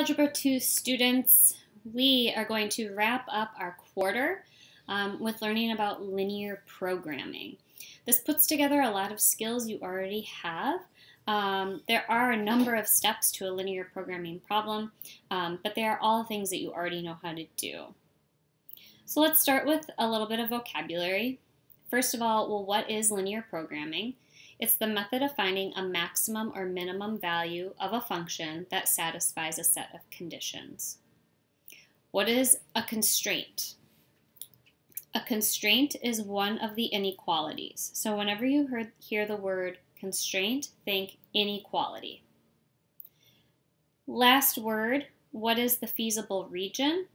Algebra 2 students, we are going to wrap up our quarter um, with learning about linear programming. This puts together a lot of skills you already have. Um, there are a number of steps to a linear programming problem, um, but they are all things that you already know how to do. So let's start with a little bit of vocabulary. First of all, well, what is linear programming? It's the method of finding a maximum or minimum value of a function that satisfies a set of conditions. What is a constraint? A constraint is one of the inequalities. So whenever you heard, hear the word constraint, think inequality. Last word, what is the feasible region?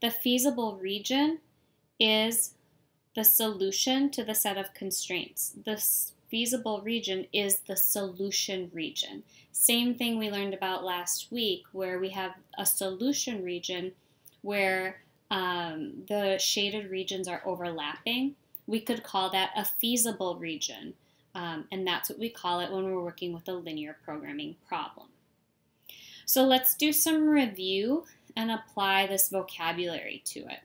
The feasible region is the solution to the set of constraints. The feasible region is the solution region. Same thing we learned about last week, where we have a solution region where um, the shaded regions are overlapping. We could call that a feasible region, um, and that's what we call it when we're working with a linear programming problem. So let's do some review and apply this vocabulary to it.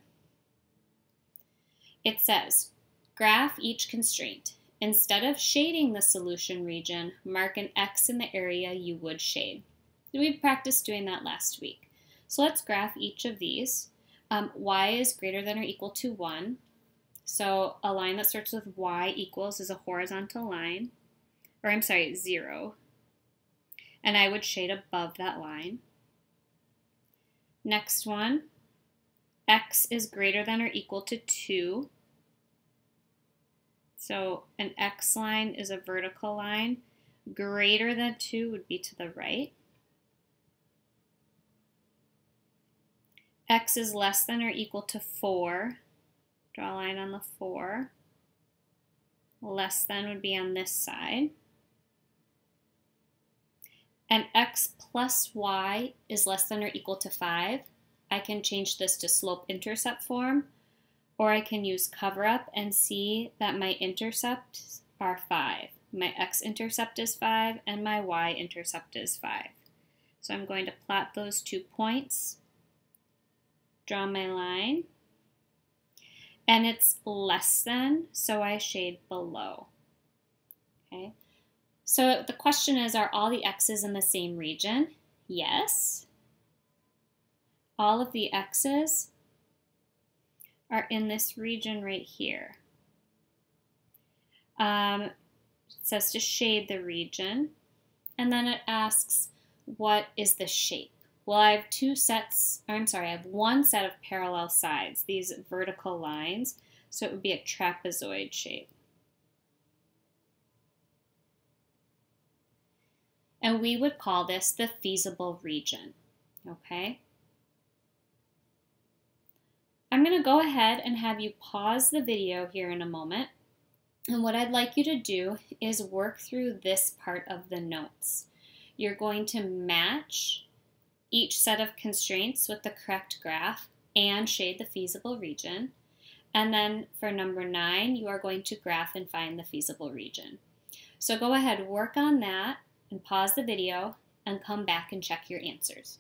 It says, graph each constraint. Instead of shading the solution region, mark an X in the area you would shade. We practiced doing that last week. So let's graph each of these. Um, y is greater than or equal to 1. So a line that starts with y equals is a horizontal line, or I'm sorry, 0. And I would shade above that line. Next one, x is greater than or equal to 2. So an X line is a vertical line. Greater than 2 would be to the right. X is less than or equal to 4. Draw a line on the 4. Less than would be on this side. And x plus y is less than or equal to 5. I can change this to slope-intercept form or I can use cover up and see that my intercepts are 5. My x-intercept is 5 and my y-intercept is 5. So I'm going to plot those two points, draw my line, and it's less than, so I shade below. Okay. So the question is, are all the x's in the same region? Yes. All of the x's are in this region right here. Um, it says to shade the region, and then it asks, what is the shape? Well, I have two sets, I'm sorry, I have one set of parallel sides, these vertical lines, so it would be a trapezoid shape. And we would call this the feasible region, okay? I'm going to go ahead and have you pause the video here in a moment. And what I'd like you to do is work through this part of the notes. You're going to match each set of constraints with the correct graph and shade the feasible region. And then for number nine, you are going to graph and find the feasible region. So go ahead, work on that and pause the video and come back and check your answers.